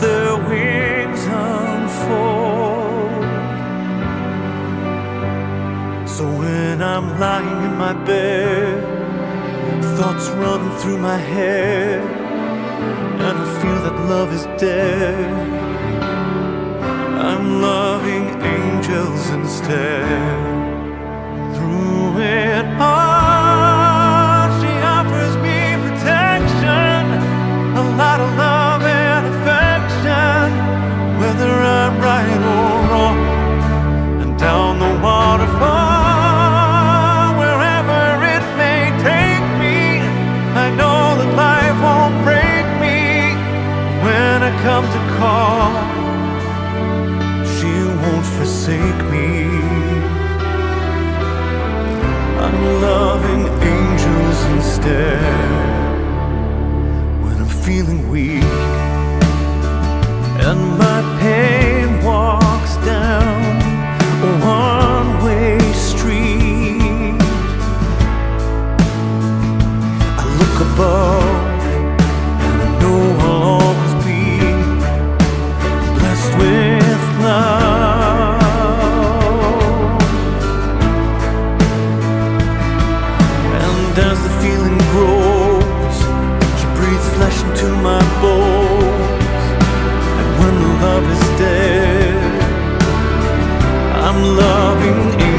their wings unfold. So when I'm lying in my bed, thoughts run through my head, and I feel that love is dead. I'm loving angels instead. call, she won't forsake me. I'm loving angels instead, when I'm feeling weak, and my pain walks down a one-way street. I look above. grows She breathes flesh into my bones. And when love is dead I'm loving